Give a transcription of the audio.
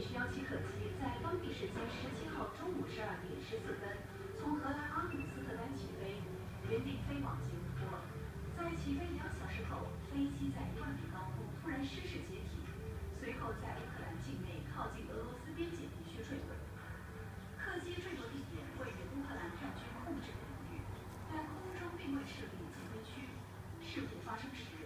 十幺七客机在当地时间十七号中午十二点十四分从荷兰阿姆斯特丹起飞，原定飞往吉隆坡。在起飞两小时后，飞机在一万米高空突然失事解体，随后在乌克兰境内靠近俄罗斯边境地区坠毁。客机坠落地点位于乌克兰战区控制的领域，但空中并未设立禁飞区。事故发生时。